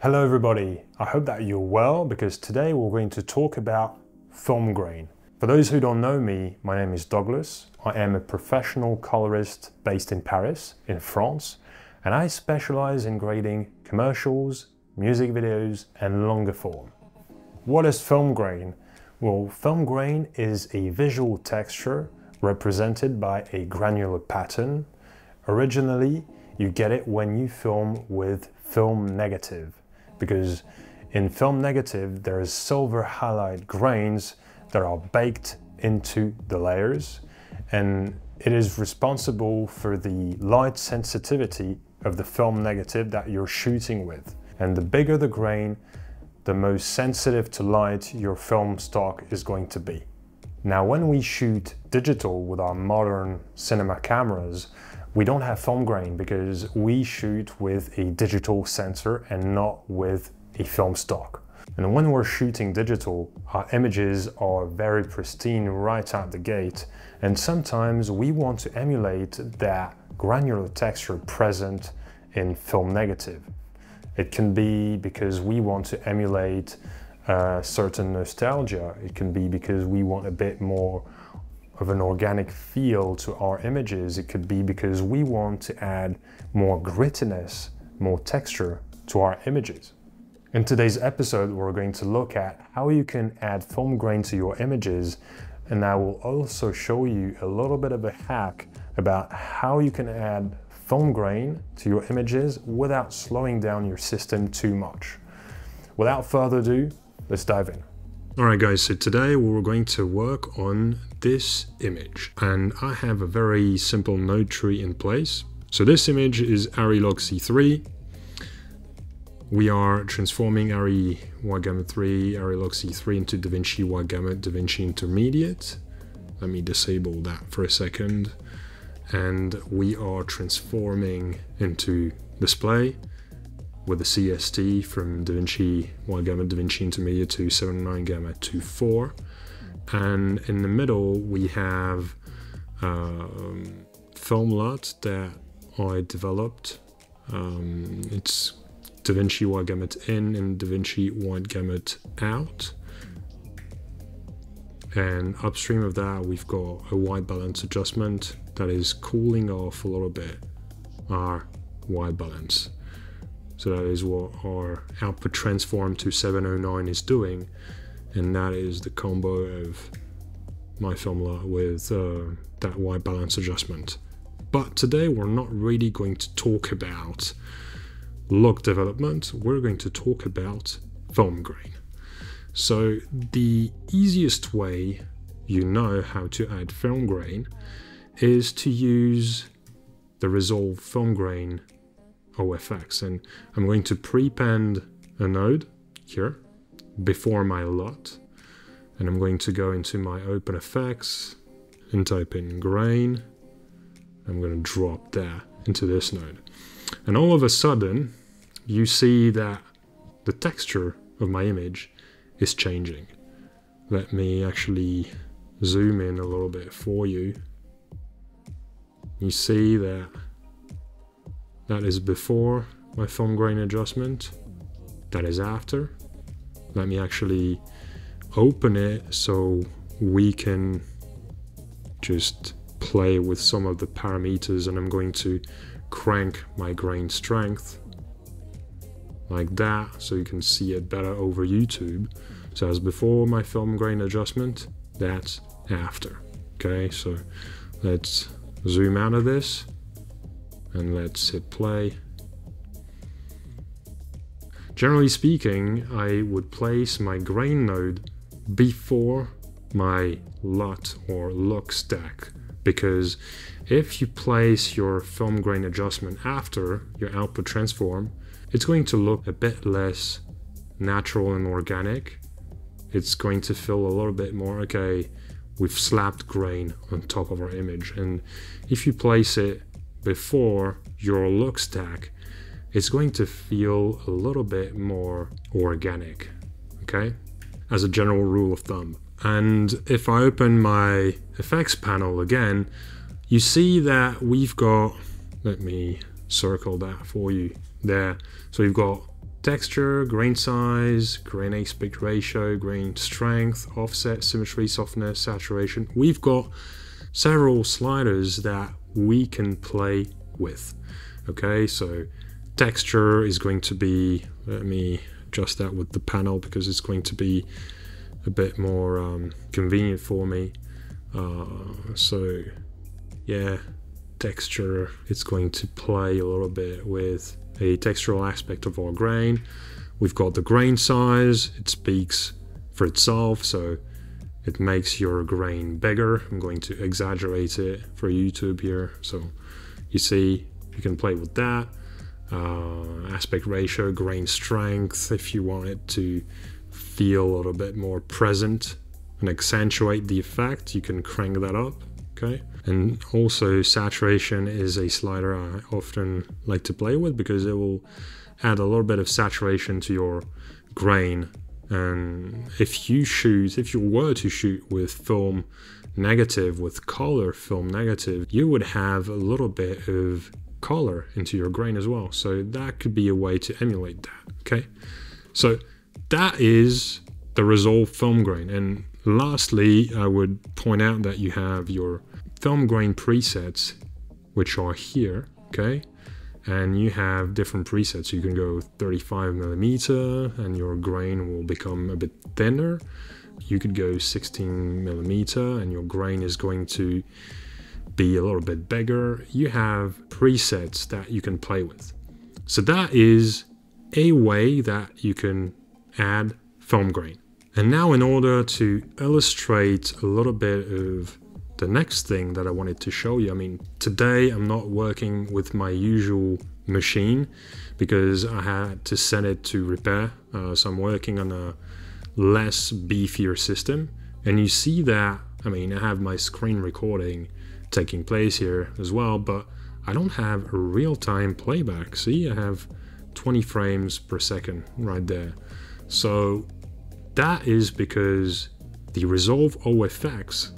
Hello everybody, I hope that you're well because today we're going to talk about film grain. For those who don't know me, my name is Douglas. I am a professional colorist based in Paris, in France, and I specialize in grading commercials, music videos, and longer form. What is film grain? Well, film grain is a visual texture represented by a granular pattern. Originally, you get it when you film with film negative because in film negative there is silver halide grains that are baked into the layers and it is responsible for the light sensitivity of the film negative that you're shooting with. And the bigger the grain, the most sensitive to light your film stock is going to be. Now when we shoot digital with our modern cinema cameras, we don't have film grain because we shoot with a digital sensor and not with a film stock. And when we're shooting digital, our images are very pristine right out the gate. And sometimes we want to emulate that granular texture present in film negative. It can be because we want to emulate uh, certain nostalgia. It can be because we want a bit more of an organic feel to our images. It could be because we want to add more grittiness, more texture to our images. In today's episode, we're going to look at how you can add film grain to your images, and I will also show you a little bit of a hack about how you can add film grain to your images without slowing down your system too much. Without further ado, let's dive in. Alright guys, so today we're going to work on this image and I have a very simple node tree in place. So this image is ARRI log C3. We are transforming ARRI wide Gamut 3, ARRI log C3 into DaVinci wide gamut DaVinci intermediate. Let me disable that for a second. And we are transforming into display with a CST from DaVinci 1 Gamma DaVinci Intermediate to 709 Gamma 24. And in the middle, we have um, film LUT that I developed. Um, it's DaVinci Wide Gamut in and DaVinci Wide Gamut out. And upstream of that, we've got a white balance adjustment that is cooling off a little bit our white balance. So that is what our output transform to 709 is doing. And that is the combo of my formula with uh, that white balance adjustment. But today we're not really going to talk about log development. We're going to talk about film grain. So the easiest way you know how to add film grain is to use the Resolve film grain OFX and I'm going to prepend a node here before my LUT. and I'm going to go into my OpenFX and type in grain. I'm going to drop that into this node. And all of a sudden, you see that the texture of my image is changing. Let me actually zoom in a little bit for you. You see that that is before my film grain adjustment. That is after. Let me actually open it so we can just play with some of the parameters and I'm going to crank my grain strength like that so you can see it better over YouTube. So as before my film grain adjustment, that's after. Okay, so let's zoom out of this and let's hit play. Generally speaking, I would place my grain node before my LUT or look stack because if you place your film grain adjustment after your output transform, it's going to look a bit less natural and organic. It's going to feel a little bit more, okay, we've slapped grain on top of our image. And if you place it before your look stack, it's going to feel a little bit more organic, okay? As a general rule of thumb. And if I open my effects panel again, you see that we've got, let me circle that for you there. So we've got texture, grain size, grain aspect ratio, grain strength, offset, symmetry, softness, saturation. We've got several sliders that we can play with. Okay, so texture is going to be, let me adjust that with the panel because it's going to be a bit more um, convenient for me. Uh, so yeah, texture, it's going to play a little bit with a textural aspect of our grain. We've got the grain size, it speaks for itself, so it makes your grain bigger. I'm going to exaggerate it for YouTube here. So you see, you can play with that. Uh, aspect ratio, grain strength, if you want it to feel a little bit more present and accentuate the effect, you can crank that up, okay? And also saturation is a slider I often like to play with because it will add a little bit of saturation to your grain. And if you shoot, if you were to shoot with film negative, with color film negative, you would have a little bit of color into your grain as well. So that could be a way to emulate that, okay? So that is the resolve film grain. And lastly, I would point out that you have your film grain presets, which are here, okay? And you have different presets. You can go 35 millimeter and your grain will become a bit thinner. You could go 16 millimeter and your grain is going to be a little bit bigger. You have presets that you can play with. So that is a way that you can add film grain. And now in order to illustrate a little bit of the next thing that I wanted to show you, I mean, today I'm not working with my usual machine because I had to send it to repair. Uh, so I'm working on a less beefier system. And you see that, I mean, I have my screen recording taking place here as well, but I don't have a real-time playback. See, I have 20 frames per second right there. So that is because the Resolve OFX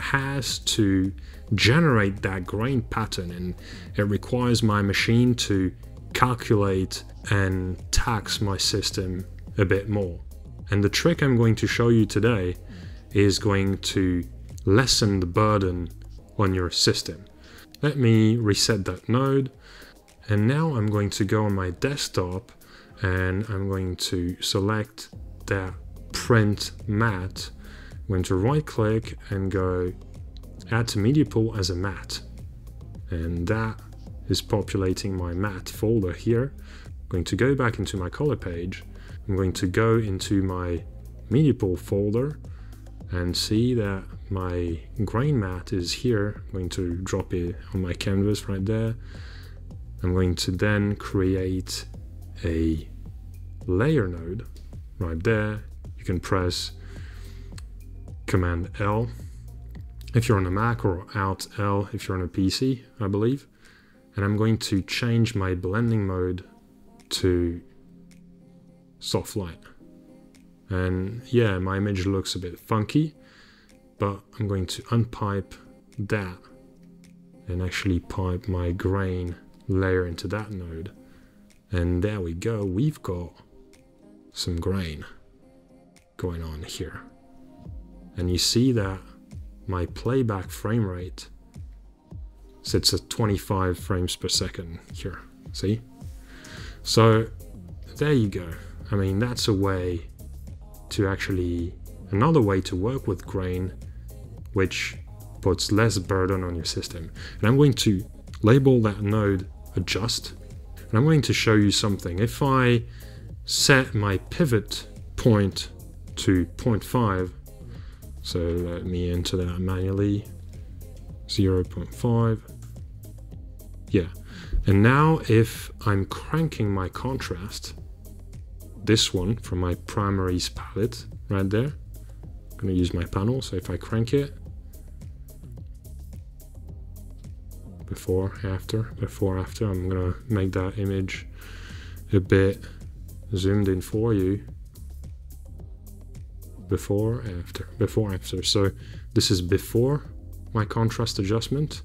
has to generate that grain pattern and it requires my machine to calculate and tax my system a bit more. And the trick I'm going to show you today is going to lessen the burden on your system. Let me reset that node and now I'm going to go on my desktop and I'm going to select that print matte. Going to right click and go add to media pool as a matte. And that is populating my matte folder here. I'm going to go back into my color page. I'm going to go into my media pool folder and see that my grain matte is here. I'm going to drop it on my canvas right there. I'm going to then create a layer node right there. You can press Command L if you're on a Mac or Alt L if you're on a PC, I believe. And I'm going to change my blending mode to soft light. And yeah, my image looks a bit funky, but I'm going to unpipe that and actually pipe my grain layer into that node. And there we go, we've got some grain going on here. And you see that my playback frame rate sits at 25 frames per second here, see? So there you go. I mean, that's a way to actually, another way to work with grain, which puts less burden on your system. And I'm going to label that node adjust. And I'm going to show you something. If I set my pivot point to 0.5, so let me enter that manually, 0.5, yeah. And now if I'm cranking my contrast, this one from my primaries palette right there, I'm gonna use my panel, so if I crank it, before, after, before, after, I'm gonna make that image a bit zoomed in for you before after before after so this is before my contrast adjustment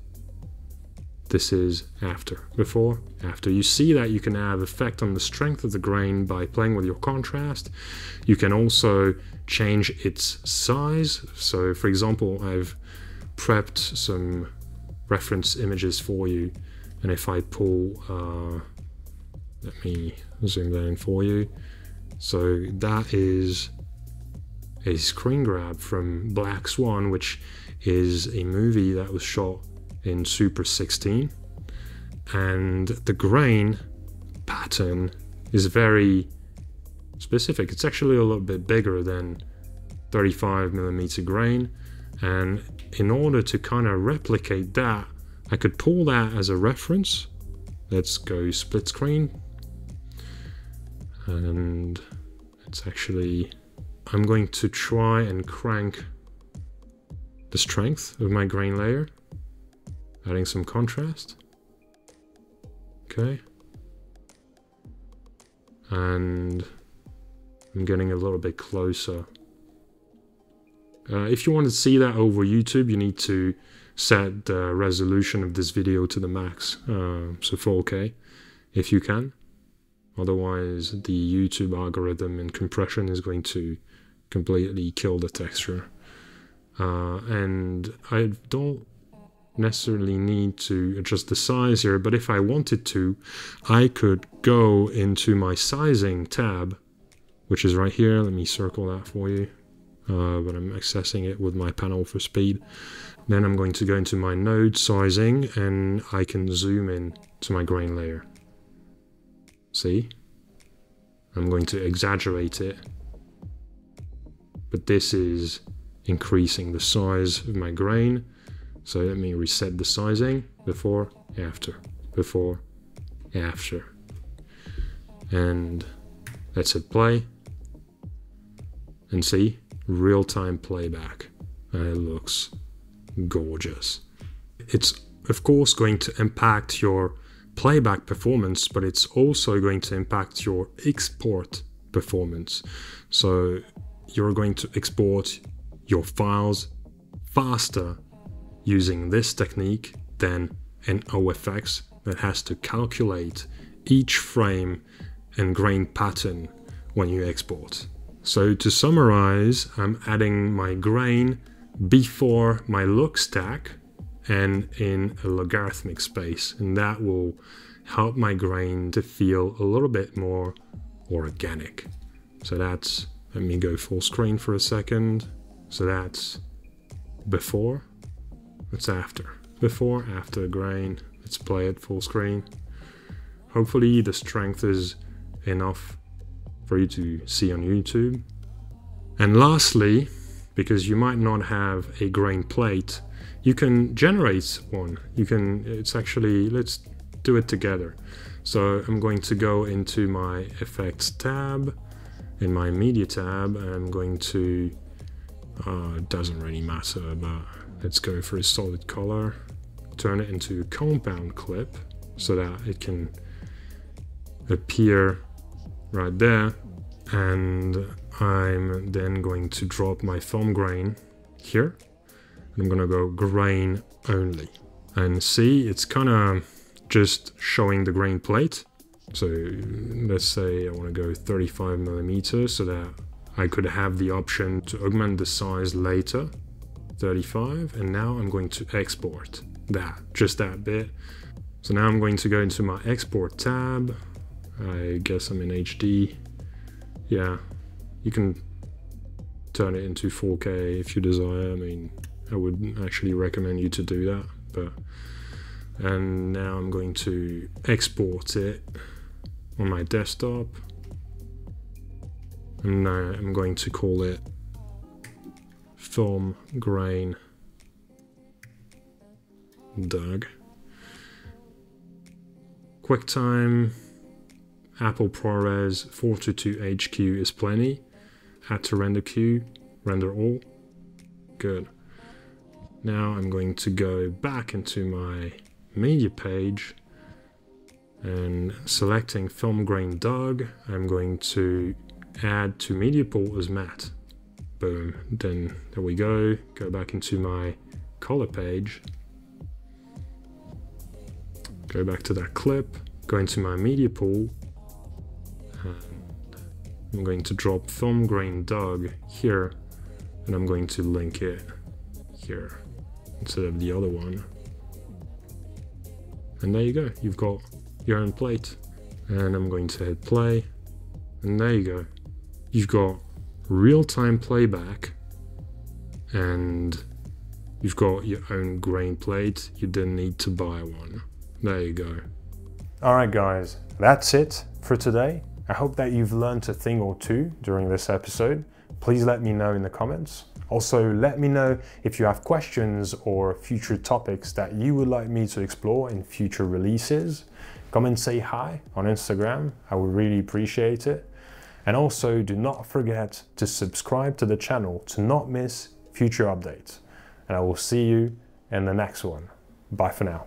this is after, before, after. You see that you can have effect on the strength of the grain by playing with your contrast. You can also change its size. So for example, I've prepped some reference images for you. And if I pull, uh, let me zoom that in for you. So that is a screen grab from Black Swan, which is a movie that was shot in Super 16. And the grain pattern is very specific. It's actually a little bit bigger than 35 millimeter grain. And in order to kind of replicate that, I could pull that as a reference. Let's go split screen. And it's actually, I'm going to try and crank the strength of my grain layer, adding some contrast. Okay. And I'm getting a little bit closer. Uh, if you want to see that over YouTube, you need to set the resolution of this video to the max, uh, so 4K, if you can. Otherwise, the YouTube algorithm and compression is going to completely kill the texture. Uh, and I don't necessarily need to adjust the size here, but if I wanted to, I could go into my sizing tab, which is right here. Let me circle that for you. Uh, but I'm accessing it with my panel for speed. Then I'm going to go into my node sizing and I can zoom in to my grain layer. See? I'm going to exaggerate it. But this is increasing the size of my grain. So let me reset the sizing before, after, before, after. And let's hit play. And see, real-time playback. And it looks gorgeous. It's of course going to impact your playback performance, but it's also going to impact your export performance. So you're going to export your files faster using this technique than an OFX that has to calculate each frame and grain pattern when you export. So to summarize, I'm adding my grain before my look stack and in a logarithmic space and that will help my grain to feel a little bit more organic. So that's, let me go full screen for a second. So that's before, that's after. Before, after grain, let's play it full screen. Hopefully the strength is enough for you to see on YouTube. And lastly, because you might not have a grain plate, you can generate one. You can, it's actually, let's do it together. So I'm going to go into my effects tab, in my media tab, I'm going to, uh, doesn't really matter, but let's go for a solid color, turn it into a compound clip so that it can appear right there. And I'm then going to drop my film grain here. I'm gonna go grain only. And see, it's kind of just showing the grain plate. So let's say I want to go 35 millimeters so that I could have the option to augment the size later. 35 and now I'm going to export that, just that bit. So now I'm going to go into my export tab. I guess I'm in HD. Yeah, you can turn it into 4K if you desire. I mean, I would actually recommend you to do that, but and now I'm going to export it on my desktop. And now I'm going to call it film grain Doug. QuickTime Apple ProRes 422HQ is plenty. Add to render queue render all. Good. Now I'm going to go back into my media page and selecting film grain Doug, I'm going to add to media pool as matte. Boom, then there we go. Go back into my color page. go back to that clip, go into my media pool, I'm going to drop film grain Doug here, and I'm going to link it here instead of the other one. And there you go, you've got your own plate. And I'm going to hit play, and there you go. You've got real-time playback, and you've got your own grain plate. You didn't need to buy one. There you go. Alright guys, that's it for today. I hope that you've learned a thing or two during this episode. Please let me know in the comments. Also, let me know if you have questions or future topics that you would like me to explore in future releases. Come and say hi on Instagram, I would really appreciate it. And also, do not forget to subscribe to the channel to not miss future updates. And I will see you in the next one. Bye for now.